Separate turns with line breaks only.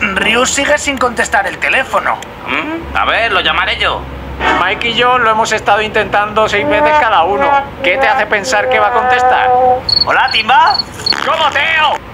Ryu sigue sin contestar el teléfono.
¿Mm? A ver, lo llamaré yo.
Mike y yo lo hemos estado intentando seis veces cada uno. ¿Qué te hace pensar que va a contestar?
Hola, Timba.
¿Cómo, Teo?